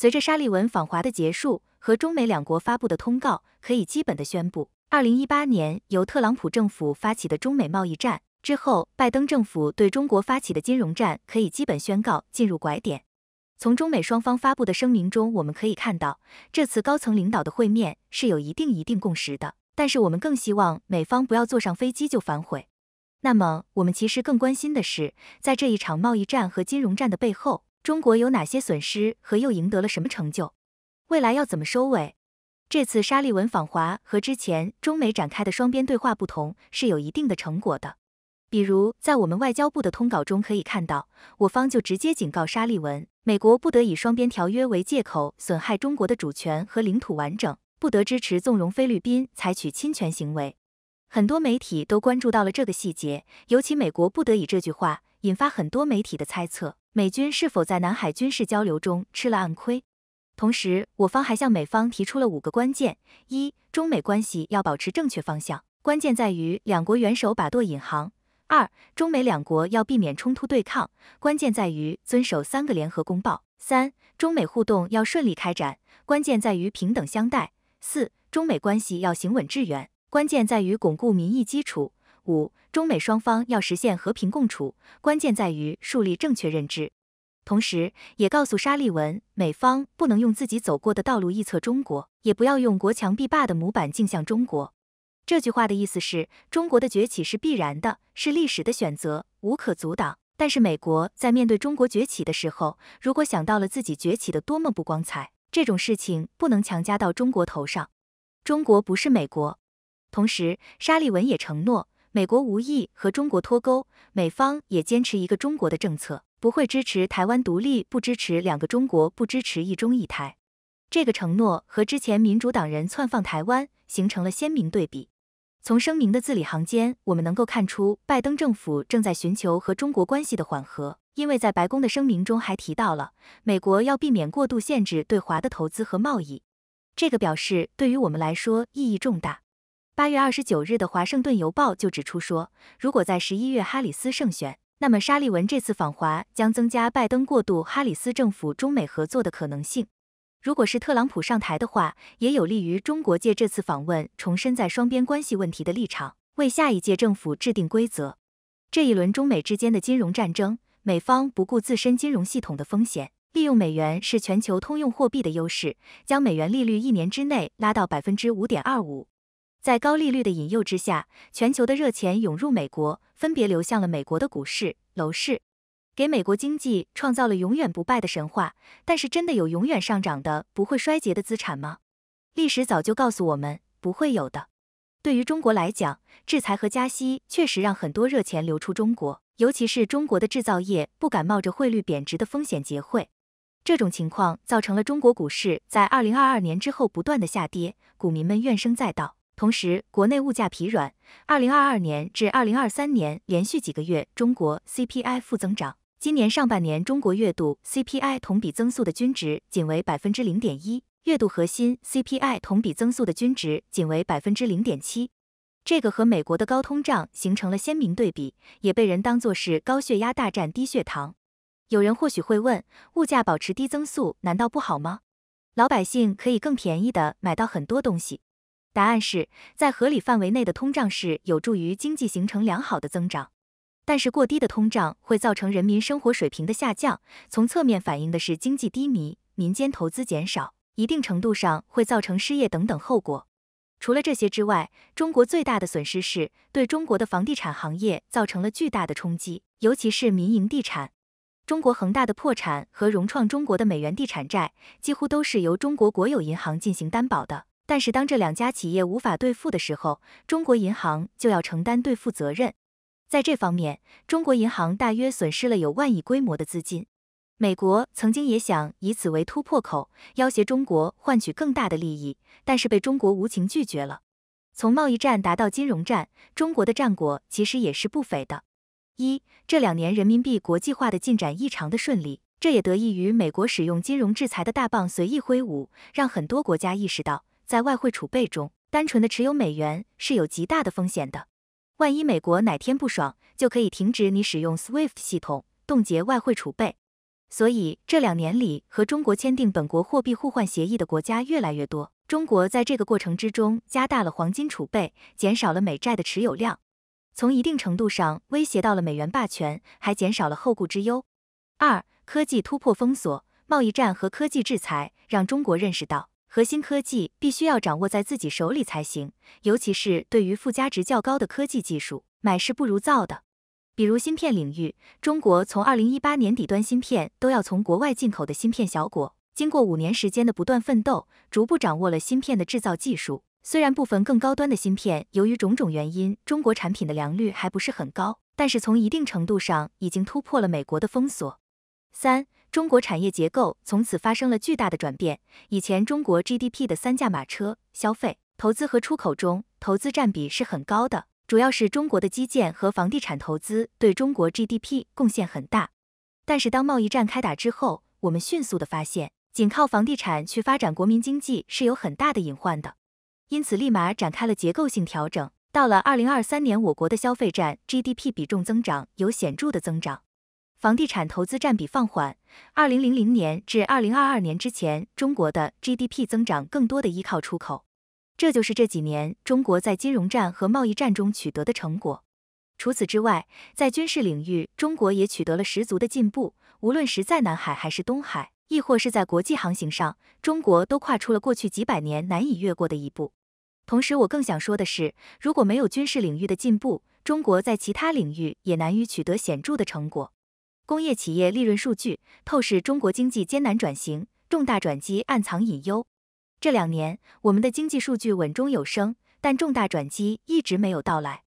随着沙利文访华的结束和中美两国发布的通告，可以基本的宣布，二零一八年由特朗普政府发起的中美贸易战之后，拜登政府对中国发起的金融战可以基本宣告进入拐点。从中美双方发布的声明中，我们可以看到，这次高层领导的会面是有一定一定共识的。但是我们更希望美方不要坐上飞机就反悔。那么，我们其实更关心的是，在这一场贸易战和金融战的背后。中国有哪些损失和又赢得了什么成就？未来要怎么收尾？这次沙利文访华和之前中美展开的双边对话不同，是有一定的成果的。比如，在我们外交部的通稿中可以看到，我方就直接警告沙利文，美国不得以双边条约为借口损害中国的主权和领土完整，不得支持纵容菲律宾采取侵权行为。很多媒体都关注到了这个细节，尤其美国不得已这句话，引发很多媒体的猜测。美军是否在南海军事交流中吃了暗亏？同时，我方还向美方提出了五个关键：一、中美关系要保持正确方向，关键在于两国元首把舵引航；二、中美两国要避免冲突对抗，关键在于遵守三个联合公报；三、中美互动要顺利开展，关键在于平等相待；四、中美关系要行稳致远，关键在于巩固民意基础。五、中美双方要实现和平共处，关键在于树立正确认知。同时，也告诉沙利文，美方不能用自己走过的道路臆测中国，也不要用国强必霸的模板镜向中国。这句话的意思是，中国的崛起是必然的，是历史的选择，无可阻挡。但是，美国在面对中国崛起的时候，如果想到了自己崛起的多么不光彩，这种事情不能强加到中国头上。中国不是美国。同时，沙利文也承诺。美国无意和中国脱钩，美方也坚持一个中国的政策，不会支持台湾独立，不支持两个中国，不支持一中一台。这个承诺和之前民主党人窜放台湾形成了鲜明对比。从声明的字里行间，我们能够看出，拜登政府正在寻求和中国关系的缓和，因为在白宫的声明中还提到了美国要避免过度限制对华的投资和贸易。这个表示对于我们来说意义重大。八月二十九日的《华盛顿邮报》就指出说，如果在十一月哈里斯胜选，那么沙利文这次访华将增加拜登过渡哈里斯政府中美合作的可能性。如果是特朗普上台的话，也有利于中国借这次访问重申在双边关系问题的立场，为下一届政府制定规则。这一轮中美之间的金融战争，美方不顾自身金融系统的风险，利用美元是全球通用货币的优势，将美元利率一年之内拉到百分之五点二五。在高利率的引诱之下，全球的热钱涌入美国，分别流向了美国的股市、楼市，给美国经济创造了永远不败的神话。但是，真的有永远上涨的、不会衰竭的资产吗？历史早就告诉我们，不会有的。对于中国来讲，制裁和加息确实让很多热钱流出中国，尤其是中国的制造业不敢冒着汇率贬值的风险结汇。这种情况造成了中国股市在二零二二年之后不断的下跌，股民们怨声载道。同时，国内物价疲软，二零二二年至二零二三年连续几个月中国 CPI 负增长。今年上半年，中国月度 CPI 同比增速的均值仅为百分之零点一，月度核心 CPI 同比增速的均值仅为百分之零点七。这个和美国的高通胀形成了鲜明对比，也被人当作是高血压大战低血糖。有人或许会问，物价保持低增速难道不好吗？老百姓可以更便宜的买到很多东西。答案是在合理范围内的通胀是有助于经济形成良好的增长，但是过低的通胀会造成人民生活水平的下降，从侧面反映的是经济低迷、民间投资减少，一定程度上会造成失业等等后果。除了这些之外，中国最大的损失是对中国的房地产行业造成了巨大的冲击，尤其是民营地产。中国恒大的破产和融创中国的美元地产债几乎都是由中国国有银行进行担保的。但是当这两家企业无法兑付的时候，中国银行就要承担兑付责任。在这方面，中国银行大约损失了有万亿规模的资金。美国曾经也想以此为突破口，要挟中国换取更大的利益，但是被中国无情拒绝了。从贸易战达到金融战，中国的战果其实也是不菲的。一，这两年人民币国际化的进展异常的顺利，这也得益于美国使用金融制裁的大棒随意挥舞，让很多国家意识到。在外汇储备中，单纯的持有美元是有极大的风险的。万一美国哪天不爽，就可以停止你使用 SWIFT 系统，冻结外汇储备。所以这两年里和中国签订本国货币互换协议的国家越来越多。中国在这个过程之中加大了黄金储备，减少了美债的持有量，从一定程度上威胁到了美元霸权，还减少了后顾之忧。二、科技突破封锁，贸易战和科技制裁让中国认识到，核心科技必须要掌握在自己手里才行，尤其是对于附加值较高的科技技术，买是不如造的。比如芯片领域，中国从二零一八年底端芯片都要从国外进口的芯片小果，经过五年时间的不断奋斗，逐步掌握了芯片的制造技术。虽然部分更高端的芯片由于种种原因，中国产品的良率还不是很高，但是从一定程度上已经突破了美国的封锁。三，中国产业结构从此发生了巨大的转变。以前中国 GDP 的三驾马车——消费、投资和出口中，投资占比是很高的。主要是中国的基建和房地产投资对中国 GDP 贡献很大，但是当贸易战开打之后，我们迅速的发现，仅靠房地产去发展国民经济是有很大的隐患的，因此立马展开了结构性调整。到了二零二三年，我国的消费占 GDP 比重增长有显著的增长，房地产投资占比放缓。二零零零年至二零二二年之前，中国的 GDP 增长更多的依靠出口。这就是这几年中国在金融战和贸易战中取得的成果。除此之外，在军事领域，中国也取得了十足的进步。无论是在南海还是东海，亦或是在国际航行上，中国都跨出了过去几百年难以越过的一步。同时，我更想说的是，如果没有军事领域的进步，中国在其他领域也难于取得显著的成果。工业企业利润数据透视中国经济艰难转型，重大转机暗藏隐忧。这两年，我们的经济数据稳中有升，但重大转机一直没有到来。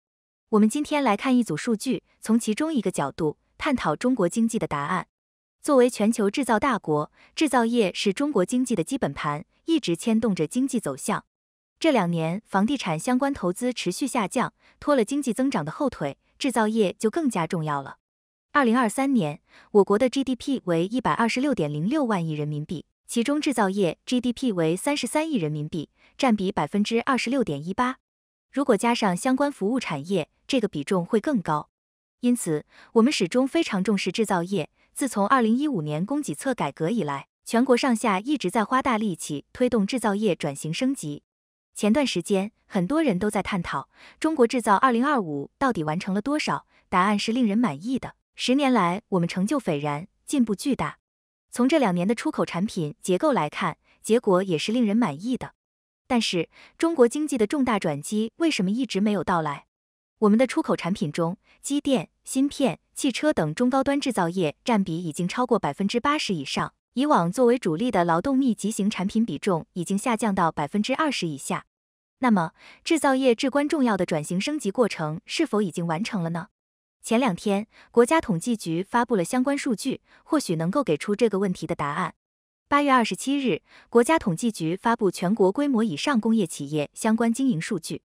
我们今天来看一组数据，从其中一个角度探讨中国经济的答案。作为全球制造大国，制造业是中国经济的基本盘，一直牵动着经济走向。这两年，房地产相关投资持续下降，拖了经济增长的后腿，制造业就更加重要了。二零二三年，我国的 GDP 为一百二十六点零六万亿人民币。其中制造业 GDP 为三十三亿人民币，占比百分之二十六点一八。如果加上相关服务产业，这个比重会更高。因此，我们始终非常重视制造业。自从二零一五年供给侧改革以来，全国上下一直在花大力气推动制造业转型升级。前段时间，很多人都在探讨中国制造二零二五到底完成了多少？答案是令人满意的。十年来，我们成就斐然，进步巨大。从这两年的出口产品结构来看，结果也是令人满意的。但是，中国经济的重大转机为什么一直没有到来？我们的出口产品中，机电、芯片、汽车等中高端制造业占比已经超过百分之八十以上。以往作为主力的劳动密集型产品比重已经下降到百分之二十以下。那么，制造业至关重要的转型升级过程是否已经完成了呢？前两天，国家统计局发布了相关数据，或许能够给出这个问题的答案。八月二十七日，国家统计局发布全国规模以上工业企业相关经营数据。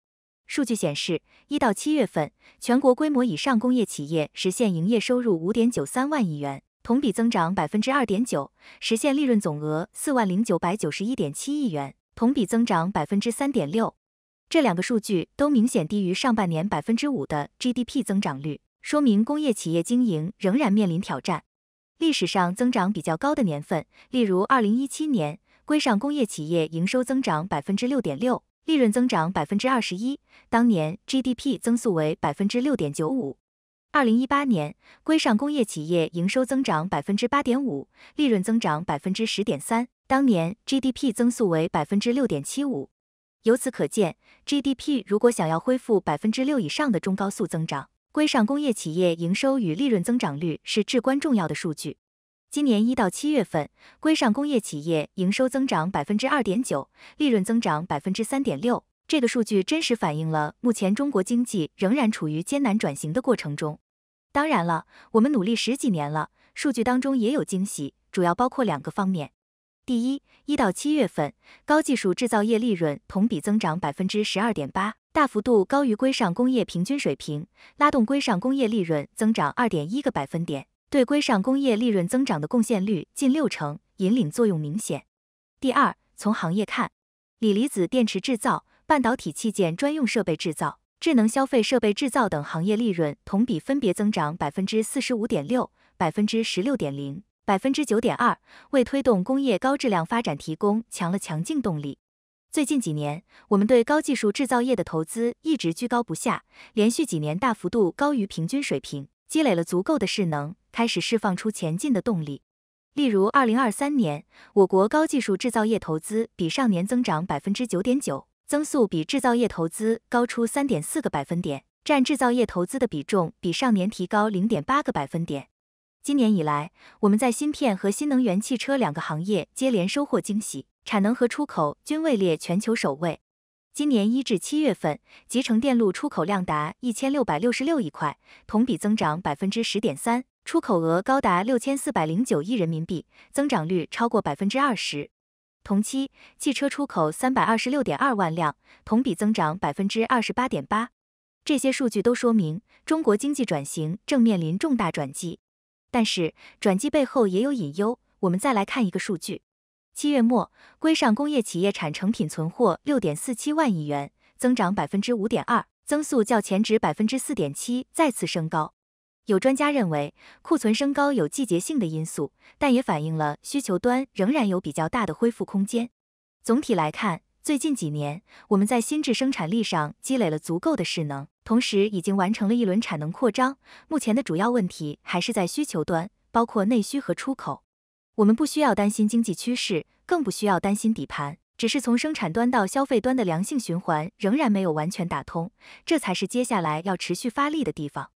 数据显示，一到七月份，全国规模以上工业企业实现营业收入五点九三万亿元，同比增长百分之二点九，实现利润总额四万零九百九十一点七亿元，同比增长百分之三点六。这两个数据都明显低于上半年百分之五的 GDP 增长率。说明工业企业经营仍然面临挑战。历史上增长比较高的年份，例如二零一七年，规上工业企业营收增长百分之六点六，利润增长百分之二十一，当年 GDP 增速为百分之六点九五。二零一八年，规上工业企业营收增长百分之八点五，利润增长百分之十点三，当年 GDP 增速为百分之六点七五。由此可见，GDP 如果想要恢复百分之六以上的中高速增长，规上工业企业营收与利润增长率是至关重要的数据。今年一到七月份，规上工业企业营收增长百分之二点九，利润增长百分之三点六。这个数据真实反映了目前中国经济仍然处于艰难转型的过程中。当然了，我们努力十几年了，数据当中也有惊喜，主要包括两个方面。第一，一到七月份，高技术制造业利润同比增长百分之十二点八。大幅度高于规上工业平均水平，拉动规上工业利润增长二点一个百分点，对规上工业利润增长的贡献率近六成，引领作用明显。第二，从行业看，锂离子电池制造、半导体器件专用设备制造、智能消费设备制造等行业利润同比分别增长百分之四十五点六、百分之十六点零、百分之九点二，为推动工业高质量发展提供强了强劲动力。最近几年，我们对高技术制造业的投资一直居高不下，连续几年大幅度高于平均水平，积累了足够的势能，开始释放出前进的动力。例如，二零二三年，我国高技术制造业投资比上年增长百分之九点九，增速比制造业投资高出三点四个百分点，占制造业投资的比重比上年提高零点八个百分点。今年以来，我们在芯片和新能源汽车两个行业接连收获惊喜，产能和出口均位列全球首位。今年一至七月份，集成电路出口量达一千六百六十六亿块，同比增长百分之十点三，出口额高达六千四百零九亿人民币，增长率超过百分之二十。同期，汽车出口三百二十六点二万辆，同比增长百分之二十八点八。这些数据都说明中国经济转型正面临重大转机。但是转机背后也有隐忧。我们再来看一个数据：七月末，规上工业企业产成品存货六点四七万亿元，增长百分之五点二，增速较前值百分之四点七再次升高。有专家认为，库存升高有季节性的因素，但也反映了需求端仍然有比较大的恢复空间。总体来看，最近几年我们在新质生产力上积累了足够的势能。同时，已经完成了一轮产能扩张。目前的主要问题还是在需求端，包括内需和出口。我们不需要担心经济趋势，更不需要担心底盘，只是从生产端到消费端的良性循环仍然没有完全打通，这才是接下来要持续发力的地方。